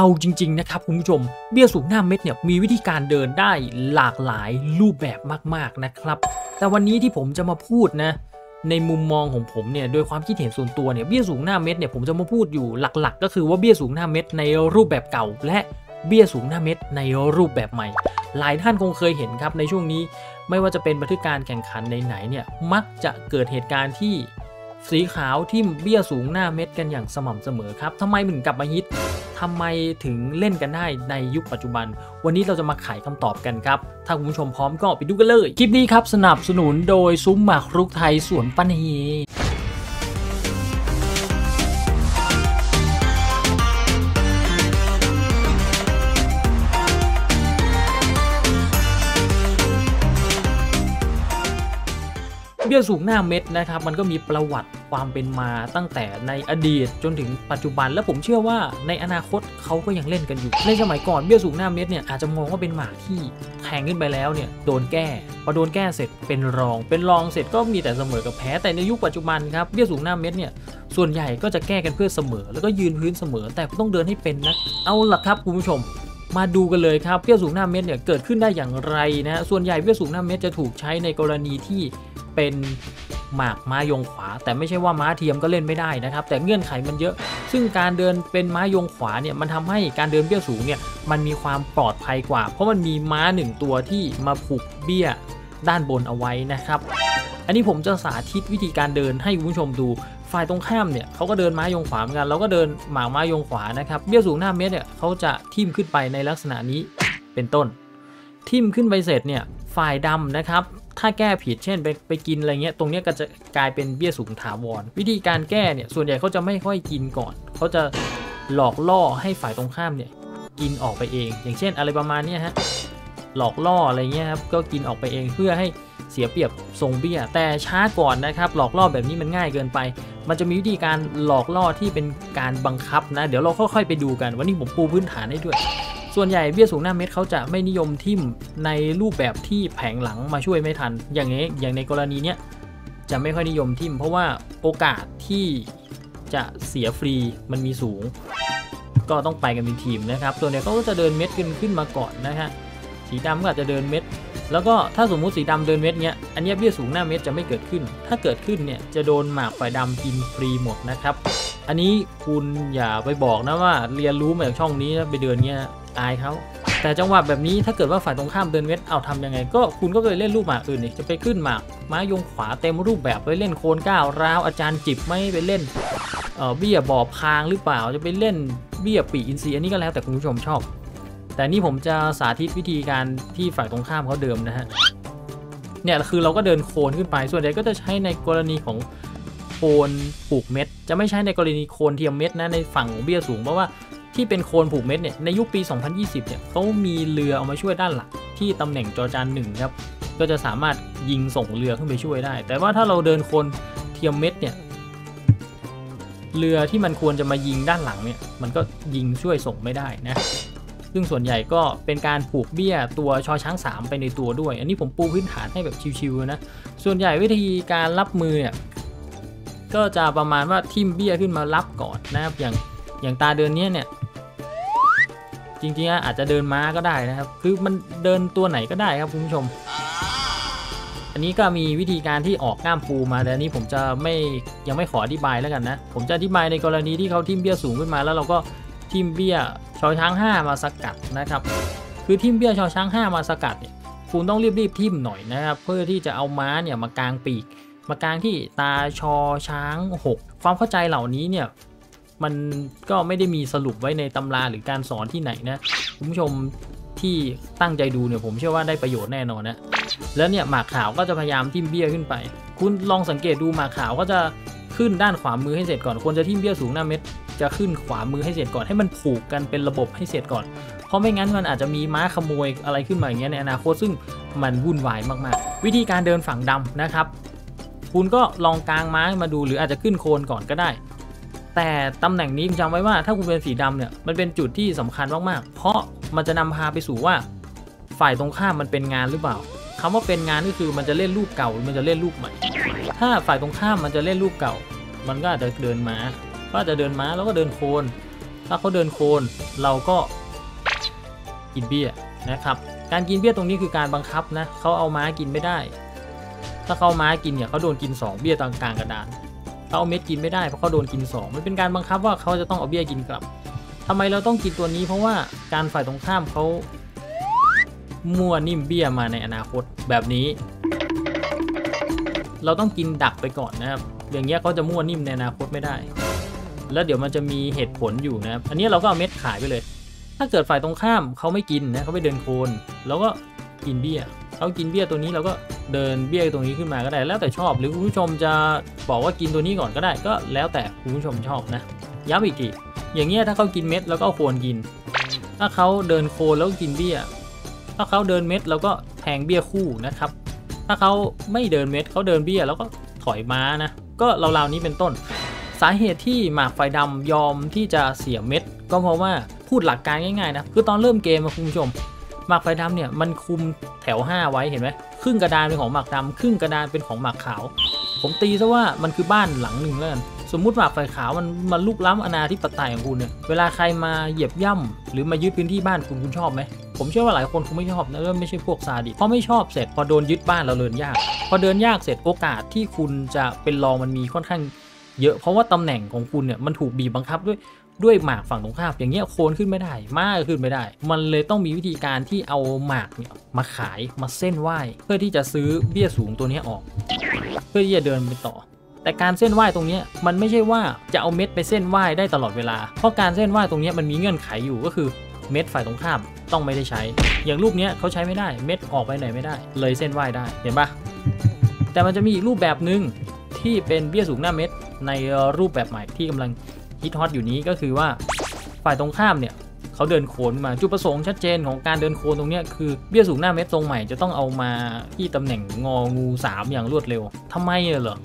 เอาจริง ๆ นะครับคุณผู้ชม เบี้ยสูงหน้าเม็ดเนี่ยมีวิธีการเดินได้หลากหลายรูปแบบมากๆนะครับ แต่วันนี้ที่ผมจะมาพูดนะในมุมมองของผมเนี่ยโดยความคิดเห็นส่วนตัวเนี่ยเบี้ยสูงหน้าเม็ดเนี่ยผมจะมาพูดอยู่หลักๆ ก็คือว่าเบี้ยสูงหน้าเม็ดในรูปแบบเก่าและเบี้ยสูงหน้าเม็ดในรูปแบบใหม่ หลายท่านคงเคยเห็นครับในช่วงนี้ ไม่ว่าจะเป็นบันทึกการแข่งขันไหนๆเนี่ยมักจะเกิดเหตุการณ์ที่ สีขาวที่เบี้ยสูงหน้าเม็ดกันอย่างสม่ำเสมอครับทำไมมันถึงกลับมาฮิตทำไมถึงเล่นกันได้ในยุคปัจจุบัน วันนี้เราจะมาไขคำตอบกันครับ ถ้าคุณผู้ชมพร้อมก็ไปดูกันเลย คลิปนี้ครับสนับสนุนโดยซุ้มหมากรุกไทยสวนปันฮี เบี้ยสูงหน้าเม็ดนะครับมันก็มีประวัติความเป็นมาตั้งแต่ในอดีตจนถึงปัจจุบันและผมเชื่อว่าในอนาคตเขาก็ยังเล่นกันอยู่ ในสมัยก่อนเบี้ยสูงหน้าเม็ดเนี่ยอาจจะมองว่าเป็นหมากที่แทงขึ้นไปแล้วเนี่ยโดนแก้พอโดนแก้เสร็จเป็นรอง เป็นรองเสร็จก็มีแต่เสมอกับแพ้แต่ในยุคปัจจุบันครับเบี้ยสูงหน้าเม็ดเนี่ยส่วนใหญ่ก็จะแก้กันเพื่อเสมอ แล้วก็ยืนพื้นเสมอ แต่ต้องเดินให้เป็นนะเอาล่ะครับคุณผู้ชมมาดูกันเลยครับเบี้ยสูงหน้าเม็ดเนี่ยเกิดขึ้นได้อย่างไรนะส่วนใหญ่เบี้ยสูงหน้าเม็ดจะถูกใช้ในกรณีที่ เป็นหมากม้ายงขวา แต่ไม่ใช่ว่าม้าเทียมก็เล่นไม่ได้นะครับ แต่เงื่อนไขมันเยอะ ซึ่งการเดินเป็นม้ายงขวาเนี่ยมันทำให้การเดินเบี้ยสูงเนี่ยมันมีความปลอดภัยกว่า เพราะมันมีม้าหนึ่งตัวที่มาผูกเบี้ยด้านบนเอาไว้นะครับ อันนี้ผมจะสาธิตวิธีการเดินให้คุณผู้ชมดูฝ่ายตรงข้ามเนี่ยเขาก็เดินม้ายงขวาเหมือนกันเราก็เดินหมากม้ายงขวานะครับเบี้ยสูงหน้าเมตรเนี่ยเขาจะทิ่มขึ้นไปในลักษณะนี้เป็นต้น ทิ่มขึ้นไปเสร็จเนี่ยฝ่ายดำนะครับ ถ้าแก้ผิดเช่นไปไปกินอะไรเงี้ยตรงเนี้ยก็จะกลายเป็นเบี้ยสูงถาวร วิธีการแก้เนี่ยส่วนใหญ่เขาจะไม่ค่อยกินก่อนเขาจะหลอกล่อให้ฝ่ายตรงข้ามเนี่ยกินออกไปเอง อย่างเช่นอะไรประมาณเนี้ยฮะหลอกล่ออะไรเงี้ยครับก็กินออกไปเองเพื่อให้เสียเปรียบทรงเบี้ย แต่ช้าก่อนนะครับหลอกล่อแบบนี้มันง่ายเกินไป มันจะมีวิธีการหลอกล่อที่เป็นการบังคับนะ เดี๋ยวเราค่อยๆไปดูกัน วันนี้ผมปูพื้นฐานให้ด้วย ส่วนใหญ่เบี้ยสูงหน้าเม็ดเขาจะไม่นิยมทิ่มในรูปแบบที่แผงหลังมาช่วยไม่ทัน อย่างนี้อย่างในกรณีเนี้ยจะไม่ค่อยนิยมทิ่มเพราะว่าโอกาสที่จะเสียฟรีมันมีสูง ก็ต้องไปกันเป็นทีมนะครับ ส่วนใหญ่เขาก็จะเดินเม็ดขึ้นขึ้นมาก่อนนะฮะสีดำก็อาจจะเดินเม็ด แล้วก็ถ้าสมมุติสีดำเดินเม็ดเนี้ยอันนี้เบี้ยสูงหน้าเม็ดจะไม่เกิดขึ้น ถ้าเกิดขึ้นเนี่ยจะโดนหมากฝ่ายดำกินฟรีหมดนะครับ อันนี้คุณอย่าไปบอกนะว่าเรียนรู้มาจากช่องนี้ไปเดินเงี้ย อายเขาแต่จังหวะแบบนี้ถ้าเกิดว่าฝ่ายตรงข้ามเดินเม็ดเอาทำยังไง ก็คุณก็ไปเล่นรูปหมากอื่นนี่จะไปขึ้นหมากม้ายงขวาเต็มรูปแบบไปเล่นโคนก้าวร้าวอาจารย์จิบไม่ไปเล่นเเบี้ยบอบพางหรือเปล่าจะไปเล่นเบี้ยปีอินทรีอันนี้ก็แล้วแต่คุณผู้ชมชอบ แต่นี่ผมจะสาธิตวิธีการที่ฝ่ายตรงข้ามเขาเดิมนะฮะเนี่ยคือเราก็เดินโคนขึ้นไปส่วนใหญ่ก็จะใช้ในกรณีของโคนปลูกเม็ด จะไม่ใช้ในกรณีโคนเทียมเม็ดนะในฝั่งของเบี้ยสูงเพราะว่า ที่เป็นโคนปลูกเม็ดเนี่ยในยุคปี 2020 เนี่ยเขามีเรือเอามาช่วยด้านหลังที่ตำแหน่งจอจานหนึ่งครับก็จะสามารถยิงส่งเรือขึ้นไปช่วยได้ แต่ว่าถ้าเราเดินโคนเทียมเม็ดเนี่ยเรือที่มันควรจะมายิงด้านหลังเนี่ยมันก็ยิงช่วยส่งไม่ได้นะซึ่งส่วนใหญ่ก็เป็นการผูกเบี้ยตัวชอช้าง 3 ไปในตัวด้วย อันนี้ผมปูพื้นฐานให้แบบชิวๆนะ ส่วนใหญ่วิธีการรับมือเนี่ยก็จะประมาณว่าทิมเบี้ยขึ้นมารับก่อนนะครับอย่างอย่างตาเดินเนี้ยเนี่ย จริงๆอาจจะเดินม้าก็ได้นะครับ คือมันเดินตัวไหนก็ได้ครับคุณผู้ชม อันนี้ก็มีวิธีการที่ออกก้ามปูมา แต่นนี้ผมจะไม่ยังไม่ขออธิบายแล้วกันนะ ผมจะอธิบายในกรณีที่เขาทิมเบี้ยสูงขึ้นมา แล้วเราก็ทิมเบี้ยชอช้าง 5 มาสกัดนะครับ คือทิมเบี้ยชอช้าง 5 มาสกัดเนี่ยคุณต้องรีบๆทิมหน่อยนะครับ เพื่อที่จะเอาม้าเนี่ยมากลางปีก มากลางที่ตาชอช้าง 6 ความเข้าใจเหล่านี้เนี่ย มันก็ไม่ได้มีสรุปไว้ในตำราหรือการสอนที่ไหนนะคุณผู้ชมที่ตั้งใจดูเนี่ยผมเชื่อว่าได้ประโยชน์แน่นอนนะแล้วเนี่ยหมากขาวก็จะพยายามทิมเบี้ยขึ้นไป คุณลองสังเกตดูหมากขาวก็จะขึ้นด้านขวามือให้เสร็จก่อนควรจะทิมเบี้ยสูงหน้าเม็ดจะขึ้นขวามือให้เสร็จก่อนให้มันผูกกันเป็นระบบให้เสร็จก่อน เพราะไม่งั้นมันอาจจะมีม้าขโมยอะไรขึ้นมาอย่างเงี้ยในอนาคตซึ่งมันวุ่นวายมากๆ วิธีการเดินฝั่งดำนะครับ คุณก็ลองกลางม้ามาดูหรืออาจจะขึ้นโคนก่อนก็ได้ แต่ตำแหน่งนี้จำไว้ว่าถ้าคุณเป็นสีดำเนี่ยมันเป็นจุดที่สำคัญมากๆ เพราะมันจะนำพาไปสู่ว่า ฝ่ายตรงข้ามมันเป็นงานหรือเปล่าคำว่าเป็นงานก็คือมันจะเล่นรูปเก่าหรือมันจะเล่นรูปใหม่ ถ้าฝ่ายตรงข้ามมันจะเล่นรูปเก่า มันก็อาจจะเดินม้าก็อาจจะเดินม้าแล้วก็เดินโคน ถ้าเขาเดินโคนเราก็กินเบี้ยนะครับ การกินเบี้ยตรงนี้คือการบังคับนะเขาเอาม้ากินไม่ได้ ถ้าเขาม้ากินเนี่ยเขาโดนกิน 2 เบี้ยตรงกลางกระดาน เขาเอาเม็ดกินไม่ได้เพราะเขาโดนกิน 2 มันเป็นการบังคับว่าเขาจะต้องเอาเบี้ยกินกลับทำไมเราต้องกินตัวนี้เพราะว่าการฝ่ายตรงข้ามเขามั่วนิ่มเบี้ยมาในอนาคตแบบนี้ เราต้องกินดักไปก่อนนะครับอย่างเงี้ยเขาจะมั่วนิ่มในอนาคตไม่ได้ แล้วเดี๋ยวมันจะมีเหตุผลอยู่นะครับอันนี้เราก็เอาเม็ดขายไปเลย ถ้าเกิดฝ่ายตรงข้ามเขาไม่กินนะเขาไปเดินโคนเราก็กินเบี้ย เขากินเบี้ยตัวนี้เราก็เดินเบี้ยตรงนี้ขึ้นมาก็ได้แล้วแต่ชอบ หรือคุณผู้ชมจะบอกว่ากินตัวนี้ก่อนก็ได้ ก็แล้วแต่คุณผู้ชมชอบนะย้ำอีกทีอย่างเงี้ยถ้าเขากินเม็ดแล้วก็โคนกิน ถ้าเขาเดินโคนแล้วกินเบี้ย ถ้าเขาเดินเม็ดแล้วก็แทงเบี้ยคู่นะครับ ถ้าเขาไม่เดินเม็ดเขาเดินเบี้ยแล้วก็ถอยม้านะก็ราวๆนี้เป็นต้น สาเหตุที่หมากไฟดำยอมที่จะเสียเม็ด ก็เพราะว่าพูดหลักการง่ายๆนะคือตอนเริ่มเกมคุณผู้ชม หมากไฟดำเนี่ยมันคุมแถว 5 ไว้เห็นไหมครึ่งกระดานเป็นของหมากดำครึ่งกระดานเป็นของหมากขาว ผมตีซะว่ามันคือบ้านหลังหนึ่งแล้วกันสมมุติหมากไฟขาวมันมันลุกล้ำอนาธิปไตยของคุณเนี่ยเวลาใครมาเหยียบย่ำหรือมายึดพื้นที่บ้านคุณคุณชอบไหมผมเชื่อว่าหลายคนคงไม่ชอบนะแล้วไม่ใช่พวกซาดิสเพราะไม่ชอบเสร็จพอโดนยึดบ้านเราเดินยาก พอเดินยากเสร็จโอกาสที่คุณจะเป็นรองมันมีค่อนข้างเยอะเพราะว่าตำแหน่งของคุณเนี่ยมันถูกบีบบังคับด้วย ด้วยหมากฝั่งตรงข้ามอย่างเงี้ยโคนขึ้นไม่ได้ มากขึ้นไม่ได้ มันเลยต้องมีวิธีการที่เอาหมากเนี่ยมาขายมาเส้นไหวเพื่อที่จะซื้อเบี้ยสูงตัวนี้ออก เพื่อที่จะเดินไปต่อแต่การเส้นไหวตรงนี้มันไม่ใช่ว่าจะเอาเม็ดไปเส้นไหวได้ตลอดเวลา เพราะการเส้นไหวตรงนี้มันมีเงื่อนไขอยู่ก็คือเม็ดฝ่ายตรงข้ามต้องไม่ได้ใช้ อย่างรูปเนี้ยเขาใช้ไม่ได้เม็ดออกไปไหนไม่ได้ เลยเส้นไหวได้เห็นปะแต่มันจะมีอีกรูปแบบหนึ่งที่เป็นเบี้ยสูงหน้าเม็ดในรูปแบบใหม่ที่กำลัง ฮิตฮอตอยู่นี้ก็คือว่าฝ่ายตรงข้ามเนี่ยเขาเดินโคนมาจุดประสงค์ชัดเจนของการเดินโคนตรงนี้คือเบี้ยสูงหน้าเม็ดทรงใหม่จะต้องเอามาที่ตำแหน่งงองู 3 อย่างรวดเร็วทำไมเหรอ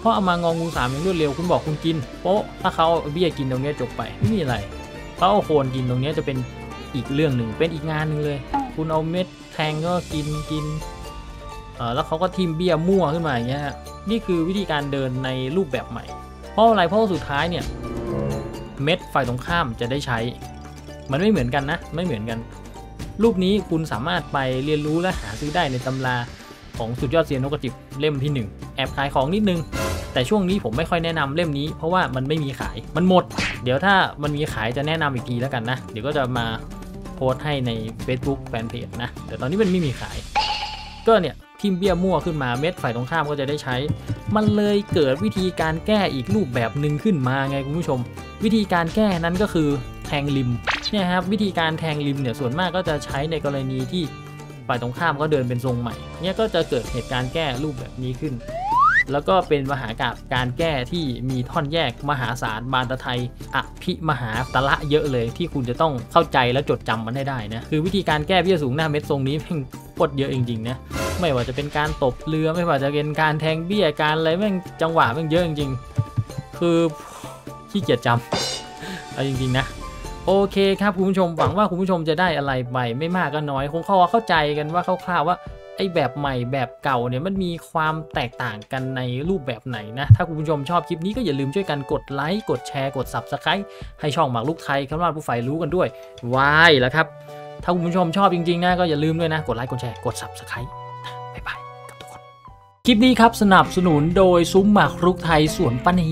เพราะเอามางองู 3 อย่างรวดเร็วคุณบอกคุณกินโป๊ะถ้าเขาเบี้ยกินตรงนี้จบไปไม่มีอะไรเขาเอาโคนกินตรงนี้จะเป็นอีกเรื่องหนึ่งเป็นอีกงานหนึ่งเลย คุณเอาเม็ดแทงก็กินกินเออแล้วเขาก็ทิมเบี้ยมั่วขึ้นมาอย่างเงี้ยฮะนี่คือวิธีการเดินในรูปแบบใหม่ เพราะอะไรเพราะสุดท้ายเนี่ย เม็ดฝ่ายตรงข้ามจะได้ใช้ มันไม่เหมือนกันนะ ไม่เหมือนกัน รูปนี้คุณสามารถไปเรียนรู้และหาซื้อได้ในตำราของสุดยอดเซียนนกกระจิบเล่มที่ 1 แอบขายของนิดนึง แต่ช่วงนี้ผมไม่ค่อยแนะนำเล่มนี้ เพราะว่ามันไม่มีขายมันหมด เดี๋ยวถ้ามันมีขายจะแนะนำอีกทีแล้วกันนะ เดี๋ยวก็จะมาโพสต์ให้ใน Facebook Fanpage นะ แต่ตอนนี้มันไม่มีขาย ก็เนี่ย ทิมเบี้ยมั่วขึ้นมาเม็ดฝ่ายตรงข้ามก็จะได้ใช้ มันเลยเกิดวิธีการแก้อีกรูปแบบหนึ่งขึ้นมาไงคุณผู้ชม วิธีการแก้นั้นก็คือแทงริมเนี่ยครับวิธีการแทงริมเนี่ยส่วนมากก็จะใช้ในกรณีที่ฝ่ายตรงข้ามก็เดินเป็นทรงใหม่เนี่ยก็จะเกิดเหตุการณ์แก้รูปแบบนี้ขึ้น แล้วก็เป็นมหากาบการแก้ที่มีท่อนแยกมหาศาลบานตะไทยอภิมหาตะละเยอะเลยที่คุณจะต้องเข้าใจและจดจำมันให้ได้นะคือวิธีการแก้เบี้ยสูงหน้าเม็ดทรงนี้เพ่งโคตรเยอะจริงๆนะไม่ว่าจะเป็นการตบเรือไม่ว่าจะเป็นการแทงเบี้ยการอะไรแม่งจังหวะแม่งเยอะจริงๆคือขี้เกียจจำเอาจริงๆนะโอเคครับคุณผู้ชมหวังว่าคุณผู้ชมจะได้อะไรไปไม่มากก็น้อย คงเข้าเข้าใจกันว่าคร่าวๆว่า ไอ้แบบใหม่แบบเก่าเนี่ยมันมีความแตกต่างกันในรูปแบบไหนนะ ถ้าคุณผู้ชมชอบคลิปนี้ก็อย่าลืมช่วยกันกดไลค์กดแชร์กด Subscribe ให้ช่องหมากลูกไทยคำว่าผู้ใฝ่รู้กันด้วยวายแล้วครับ ถ้าคุณผู้ชมชอบจริงๆนะก็อย่าลืมด้วยนะ กดไลค์กดแชร์กด Subscribe บ๊ายบายกับทุกคน คลิปนี้ครับสนับสนุนโดยซุ้มหมากรุกไทยสวนป้านี